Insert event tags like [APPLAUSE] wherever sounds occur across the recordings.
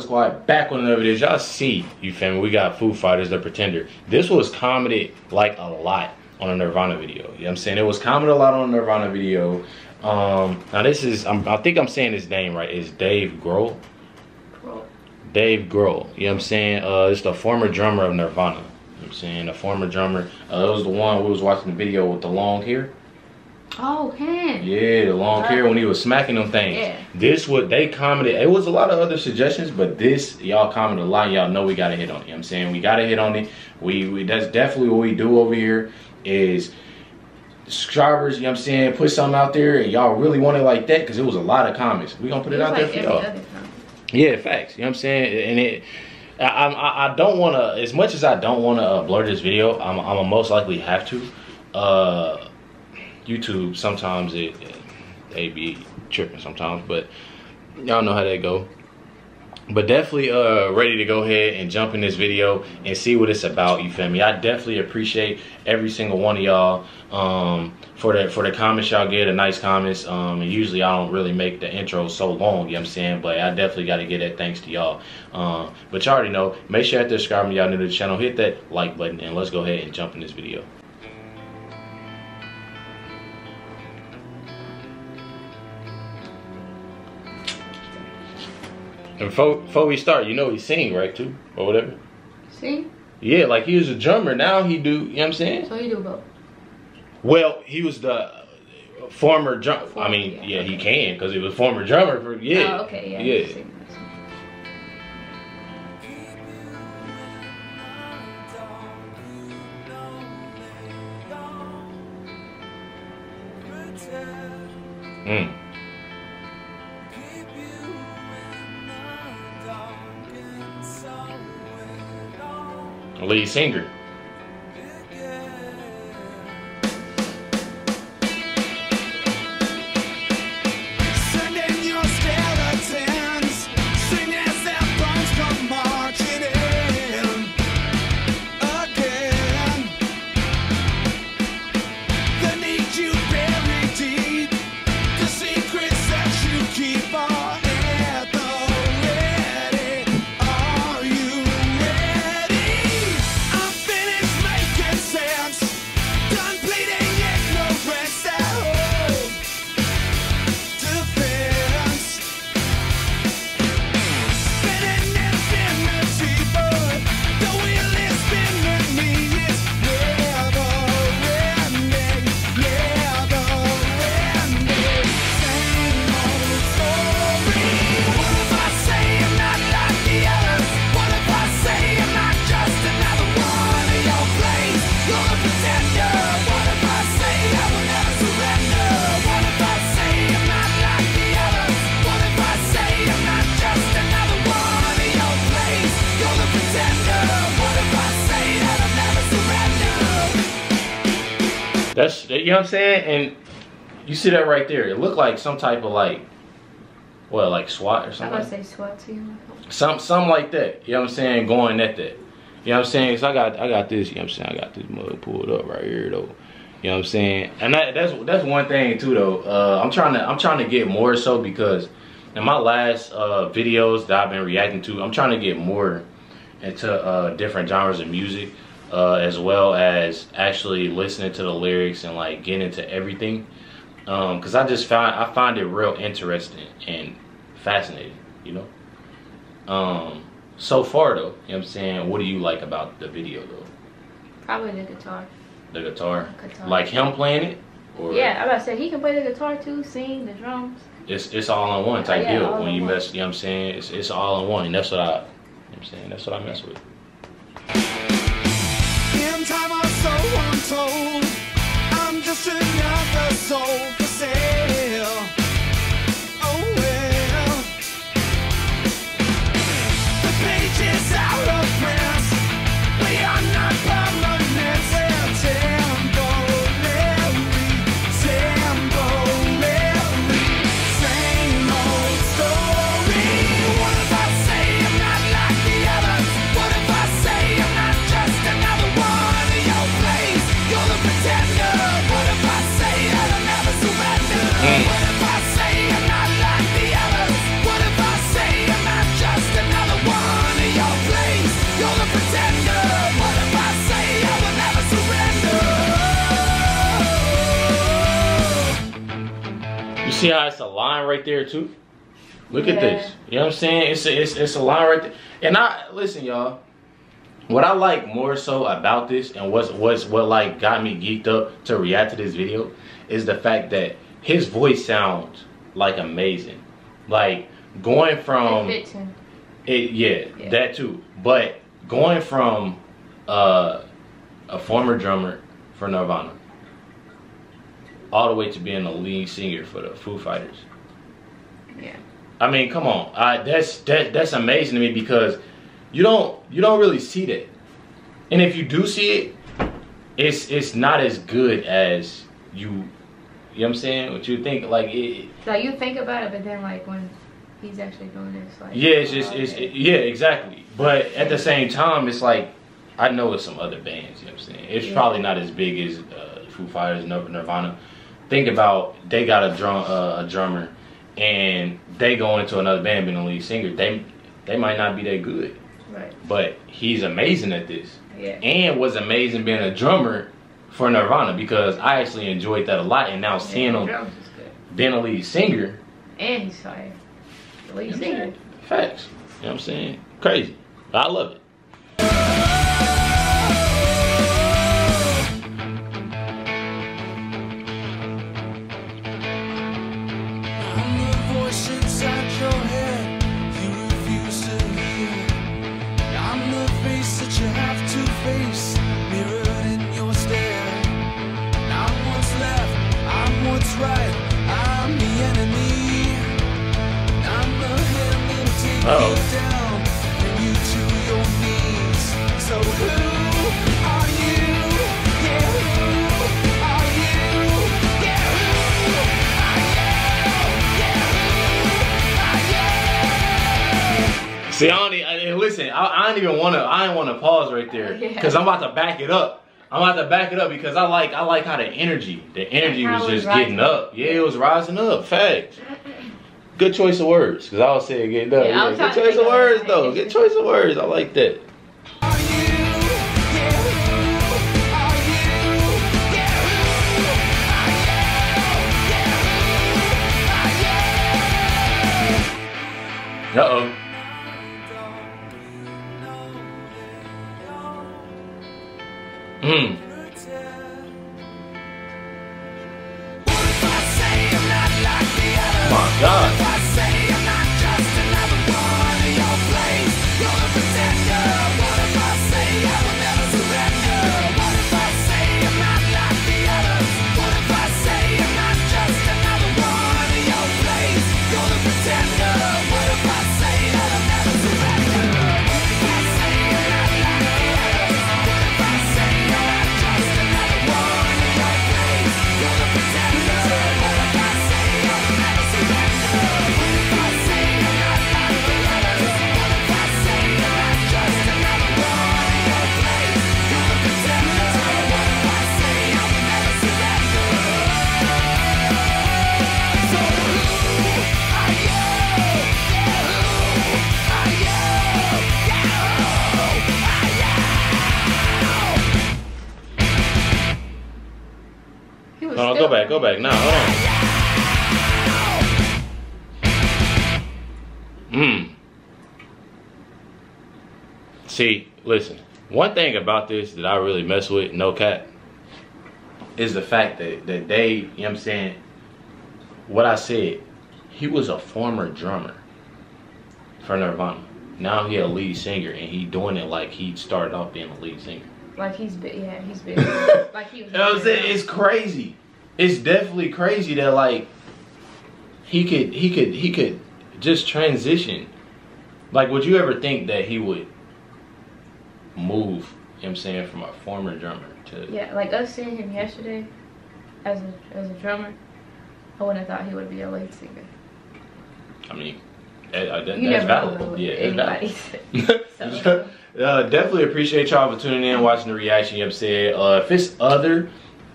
Squad back with another video. Y'all see, you feel me? We got Foo Fighters, The Pretender. This was commented like a lot on a Nirvana video. You know what I'm saying? It was commented a lot on a Nirvana video. Um, now this is, I'm, i think I'm saying his name right. It's Dave Grohl. Grohl. Dave Grohl. You know what I'm saying? Uh, it's the former drummer of Nirvana. You know what I'm saying? The former drummer. Uh, it was the one who was watching the video with the long hair. Oh, him. Yeah, the long hair when he was smacking them things. Yeah. This what they commented. It was a lot of other suggestions, but this y'all commented a lot. Y'all know we gotta hit on it. You know I'm saying we gotta hit on it. We, we that's definitely what we do over here is subscribers, you know what I'm saying, put something out there and y'all really want it like that because it was a lot of comments. We gonna put it, it out like there for y'all. Yeah, facts. You know what I'm saying? And it I, I, I don't want to, as much as I don't want to uh, blur this video, I'm, I'm most likely have to. Uh, YouTube sometimes it, it they be tripping sometimes, but y'all know how that go. But definitely uh ready to go ahead and jump in this video and see what it's about, you feel me? I definitely appreciate every single one of y'all um for the for the comments y'all get, the nice comments. Um and usually I don't really make the intro so long, you know what I'm saying? But I definitely gotta get that thanks to y'all. Um but y'all already know, make sure to subscribe when y'all new to the channel, hit that like button and let's go ahead and jump in this video. And before, before we start, you know he sing, right, too? Or whatever. Sing? Yeah, like he was a drummer. Now he do, you know what I'm saying? So he do both? Well, he was the former drum. I mean, yeah, yeah he can because he was former drummer for, yeah. Oh, okay, yeah. Yeah. Mm. Lead singer. That's you know what I'm saying? And you see that right there. It looked like some type of like well, like SWAT or something. I was say SWAT team. Some something like that. You know what I'm saying? Going at that. You know what I'm saying? So I got I got this, you know what I'm saying? I got this mug pulled up right here though. You know what I'm saying? And that, that's that's one thing too though. Uh, I'm trying to I'm trying to get more so because in my last uh, videos that I've been reacting to, I'm trying to get more into uh, different genres of music uh, as well as actually listening to the lyrics and like getting into everything. Because um, I just find I find it real interesting and fascinating, you know. Um, so far though, you know what I'm saying, what do you like about the video though? Probably the guitar. The guitar? guitar. Like him playing it? Or yeah, I about to say he can play the guitar too, sing the drums. It's it's all in one type oh, yeah, deal. When you one. mess, you know what I'm saying? It's it's all in one. And that's what I you know what I'm saying, that's what I mess with soul see how it's a line right there too? Look yeah. at this. You know what I'm saying? It's a, it's it's a line right there. And I listen, y'all. What I like more so about this and what's what's what like got me geeked up to react to this video is the fact that his voice sounds like amazing. Like going from it, it yeah, yeah, that too. But going from uh, a former drummer for Nirvana all the way to being a lead singer for the Foo Fighters. Yeah. I mean, come on. I, that's that that's amazing to me because you don't you don't really see that. And if you do see it, it's it's not as good as you you know what I'm saying? What you think like it Like you think about it, but then like when he's actually doing this like Yeah, it's just it's it, yeah, exactly. But at the same time it's like I know it's some other bands, you know what I'm saying? It's yeah. probably not as big as uh, Foo Fighters, Nirvana. Think about they got a drum uh, a drummer and they go into another band being a lead singer. They they might not be that good. Right. But he's amazing at this. Yeah. And was amazing being a drummer for Nirvana because I actually enjoyed that a lot. And now seeing him being a lead singer. And he's fire. The lead singer. Facts. You know what I'm saying? Crazy. I love it. See, I don't even, listen, I, I don't even want to, I don't want to pause right there [LAUGHS] because I'm about to back it up. I'm about to back it up because I like, I like how the energy, the energy was just getting up. Yeah, it was rising up. Facts. Good choice of words because I was saying getting up. Yeah, yeah. Good choice of words though. Good choice of words. I like that. Uh-oh. Hmm. My go back, go back. Now, hold on. Mmm. See, listen. One thing about this that I really mess with, no cat, is the fact that, that they, you know what I'm saying, what I said, he was a former drummer for Nirvana. Now he a lead singer and he doing it like he started off being a lead singer. Like he's big, yeah, he's big. [LAUGHS] like he was. You know what I'm saying? It's crazy it's definitely crazy that like he could he could he could just transition. Like would you ever think that he would move, you know I'm saying, from a former drummer to Yeah, like us seeing him yesterday as a as a drummer, I wouldn't have thought he would be a lead singer. I mean that, that's valid. Yeah, it's valid. [LAUGHS] so. uh, definitely appreciate y'all for tuning in, watching the reaction. You know what I'm saying? Uh, if it's other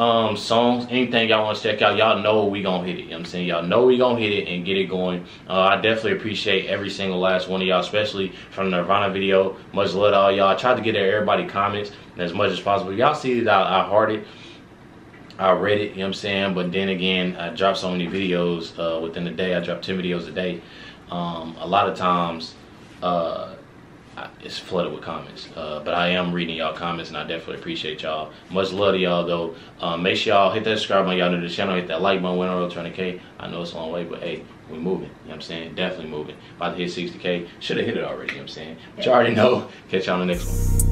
um, songs, anything y'all want to check out, y'all know we gonna hit it. You know I'm saying? Y'all know we gonna hit it and get it going. Uh, I definitely appreciate every single last one of y'all, especially from the Nirvana video. Much love to all y'all. I tried to get everybody comments as much as possible. Y'all see that I, I hearted. I read it, you know what I'm saying? But then again, I drop so many videos uh, within the day. I drop 10 videos a day. Um, a lot of times, uh, it's flooded with comments. Uh, but I am reading y'all comments and I definitely appreciate y'all. Much love to y'all though. Um, make sure y'all hit that subscribe button. Y'all new to the channel. Hit that like button. When we're on 20K. I know it's a long way, but hey, we moving. You know what I'm saying? Definitely moving. About to hit 60K. Should have hit it already, you know what I'm saying? But you already know. Catch y'all on the next one.